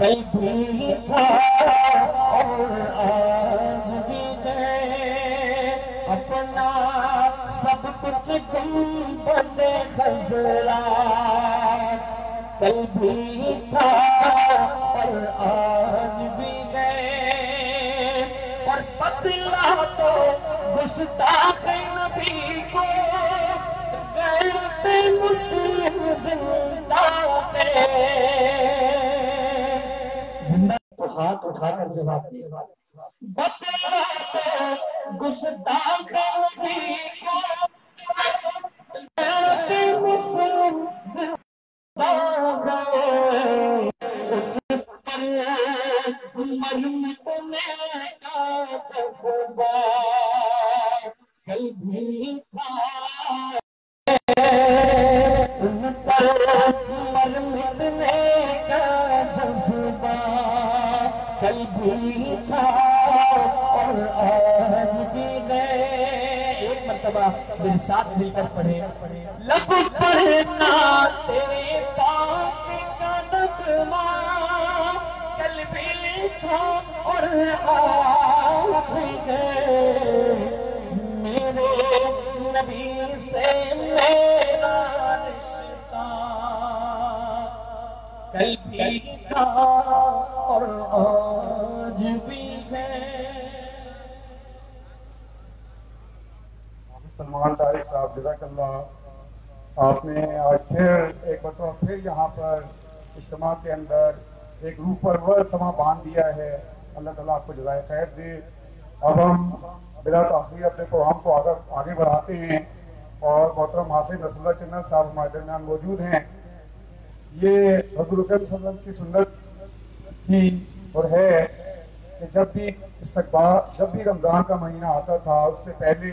کل بھی تھا اور آج بھی ہے اپنا سب کچھ گم بنے خزرا کل بھی تھا اور آج بھی ہے اور بدلا تو گستاخ ہاتھ اٹھا کر جواب دے بدلا ساتھ مل کر پڑھے لب پر ناتے پاک کا نغمہ۔ کل بھی تھا اور آج بھی ہے۔ میرے نبی سے میرا رشتہ۔ کل بھی تھا سلمان طارق صاحب، جزاک اللہ۔ آپ نے آج پھر ایک مرتبہ پھر یہاں پر اجتماع کے اندر ایک روح پرور سما باندھ دیا ہے۔ اللہ تعالیٰ آپ کو جزائے خیر دے۔ اب ہم بلا تاخیر اپنے پروگرام کو آگے بڑھاتے ہیں اور محترم حافظ رسول اللہ چنن صاحب ہمارے درمیان موجود ہیں۔ یہ حضور صلی اللہ علیہ وسلم کی سنت تھی اور ہے کہ جب بھی استقبال جب بھی رمضان کا مہینہ آتا تھا، اس سے پہلے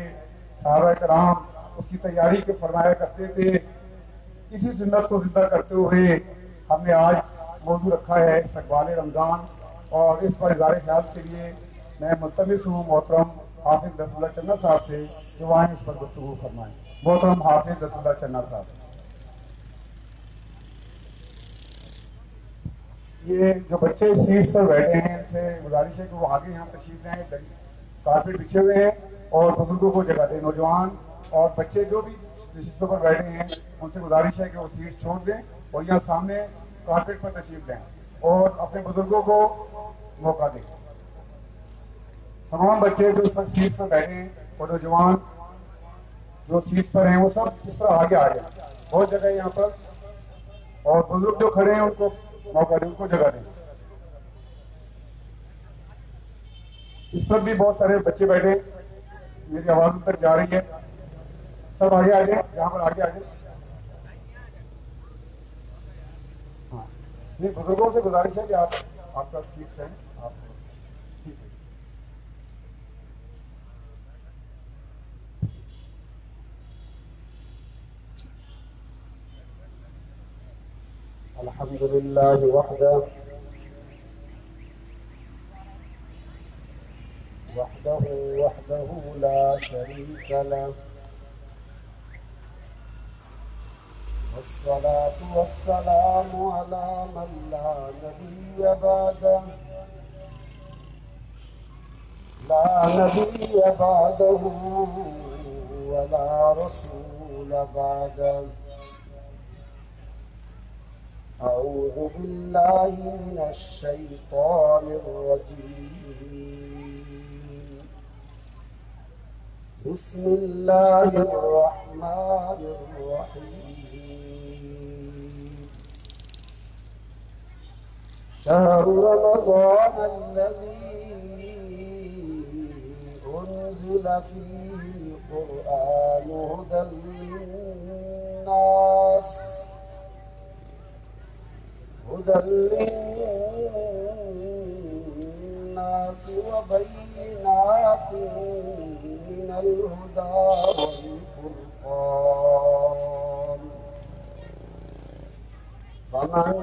صحابہ کرام اس کی تیاری کے فرمایا کرتے تھے، اسی سنت کو زندہ کرتے ہوئے ہم نے آج موضوع رکھا ہے استقبال رمضان اور اس پر اظہار خیال کے لیے میں ملتمس ہوں، محترم حافظ رسول اللہ چنہ صاحب سے جو آئیں اس پر گفتگو فرمائیں۔ محترم حافظ رسول اللہ چنہ صاحب۔ یہ جو بچے سیٹس پر بیٹھے ہیں، ان سے گزارش ہے کہ وہ آگے یہاں تشریف لیں، کارپیٹ بچھے ہوئے ہیں۔ اور بزرگوں کو جگہ دیں، نوجوان اور بچے جو بھی نشستوں پر بیٹھے ہیں، ان سے گزارش ہے کہ وہ سیٹ چھوڑ دیں اور یہاں سامنے کارپیٹ پر تشریف لیں اور اپنے بزرگوں کو موقع دیں۔ تمام بچے جو اس وقت سیٹ پر بیٹھے ہیں اور نوجوان جو سیٹ پر ہیں، وہ سب اس طرح آگے آ جائیں بہت جگہ یہاں پر اور بزرگ جو کھڑے ہیں، ان کو موقع دیں، ان کو جگہ دیں۔ اس پر بھی بہت سارے بچے بیٹھے میری آواز ان تک جا رہی ہے۔ سب آگے آ جائیں یہاں پر آگے آ جائیں ہاں نہیں بزرگوں سے گزارش ہے کہ آپ آپ کا سیٹس ہیں آپ الحمد لله وحده وحده وحده لا شريك له. والصلاة والسلام على من لا نبي بعده. لا نبي بعده ولا رسول بعده. أعوذ بالله من الشيطان الرجيم. بسم الله الرحمن الرحيم. شهر رمضان الذي أنزل فيه القرآن هدى للناس. هدى للناس. وبينات من الهدى والفرقان فمن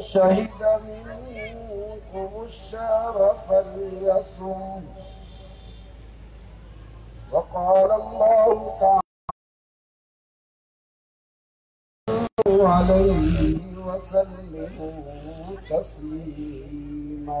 شهد منكم الشهر فليصم وقال الله تعالى عليه وسلموا تسليما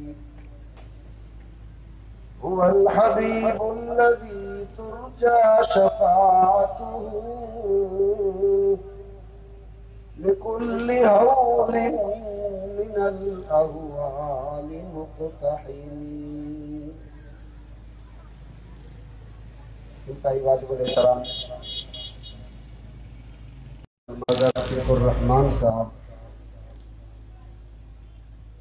هو الحبيب الذي ترجى شفاعته لكل هول من الأهوال مقتحمين انتهي واجب الاحترام مدد الرحمان صاحب.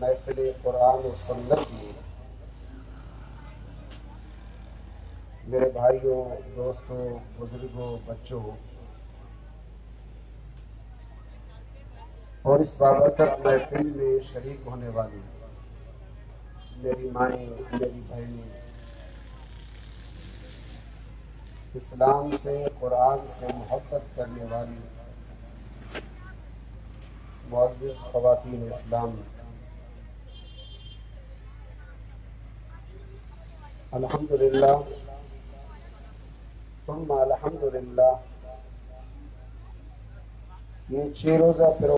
محفل قرآن و سنت میں میرے بھائیوں، دوستوں، بزرگوں، بچوں اور اس بابرکت محفل میں شریک ہونے والی میری مائیں، میری بہنیں، اسلام سے، قرآن سے محبت کرنے والی معزز خواتین اسلام الحمدللہ ثم الحمدللہ یہ چھ روزہ پھر